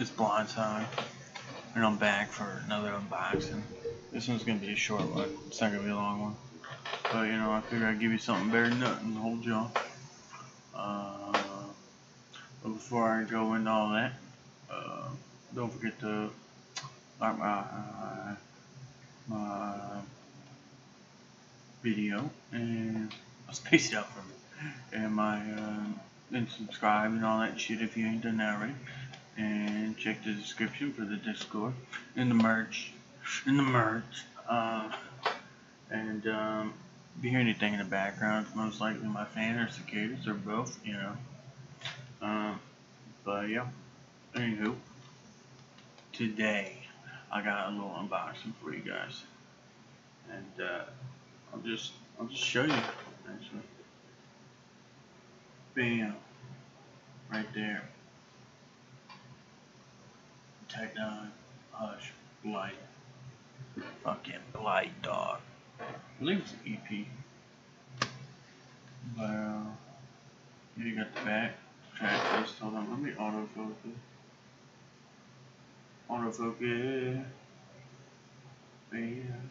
Y'all? Blindside, and I'm back for another unboxing. This one's gonna be a short one. It's not gonna be a long one. But you know, I figured I'd give you something better than nothing to hold y'all. Uh, but before I go into all that, uh, don't forget to like my uh, my video and I'll space it out for me and my uh, and subscribe and all that shit if you ain't done that already. And check the description for the Discord and the merch. And the merch. Uh, and um, if you hear anything in the background, it's most likely my fan or cicadas or both, you know. Um, but yeah. Anywho, today I got a little unboxing for you guys. And uh, I'll just I'll just show you actually. Bam. Right there. Tech. Hush. Blight. Fucking Blight dog. I believe it's an EP. But uh you got the back. Track list. Hold on, let me autofocus. Autofocus. Bam.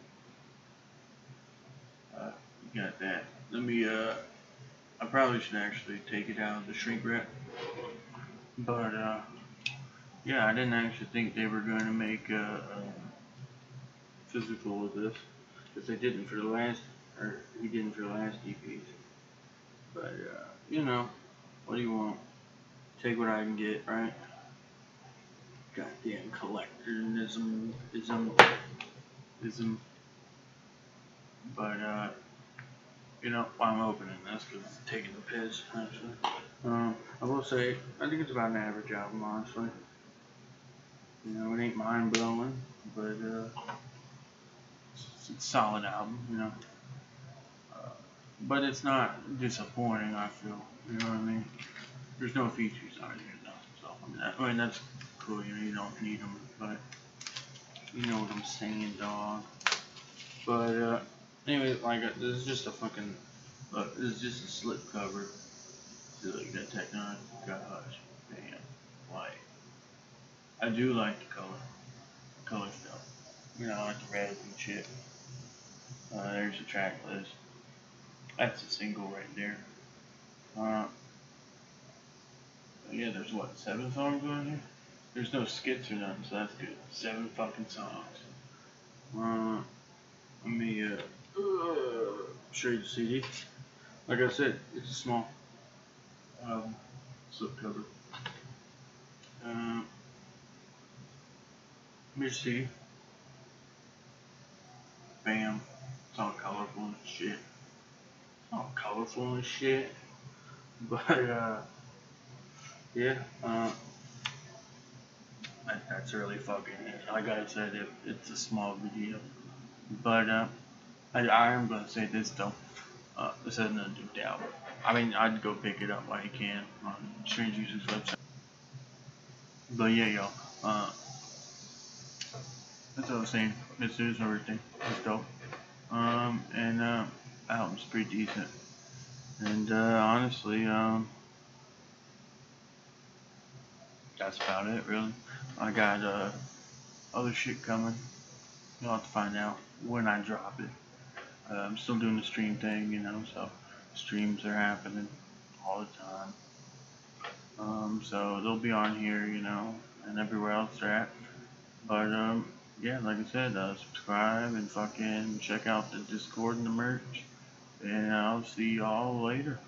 Uh, you got that. Let me uh I probably should actually take it out of the shrink wrap. But, uh, yeah, I didn't actually think they were going to make a, a physical of this. Because they didn't for the last, or he didn't for the last EPs. But, uh, you know, what do you want? Take what I can get, right? Goddamn collectorism, ism, ism. But, uh, you know, I'm opening this because I'm taking the piss, actually. Um, I will say, I think it's about an average album, honestly. You know, it ain't mind blowing, but uh, it's, a solid album, you know. Uh, but it's not disappointing, I feel. You know what I mean? There's no features on here, though. So, I mean, that, I mean, that's cool, you know, you don't need them, but you know what I'm saying, dog. But, uh, Anyway, like this is just a fucking look. This is just a slip cover. See, like that Tech N9ne, gosh, man, like I do like the color, color stuff. You know, I like the red and shit. Uh, there's the track list. That's a single right there. Uh, yeah, there's what seven songs on here. There's no skits or nothing, so that's good. Seven fucking songs. Uh, let me uh uh, show you the CD. Like I said, it's a small um. Um, here's the CD. Bam. It's all colorful and shit. It's all colorful and shit. But, uh, yeah, uh, that, that's really fucking it. Like I said, it, it's a small video. But, uh, I, I am gonna say this though. Uh, this has nothing to do with. I mean, I'd go pick it up while you can on Strange Music's website. But yeah, y'all. Uh, that's what I was saying. This is everything. It's dope. Um, and uh, album's pretty decent. And uh, honestly, um, that's about it, really. I got uh, other shit coming. You'll have to find out when I drop it. Uh, I'm still doing the stream thing, you know, so streams are happening all the time. Um, so they'll be on here, you know, and everywhere else they're at. But, um, yeah, like I said, uh, subscribe and fucking check out the Discord and the merch. And I'll see y'all later.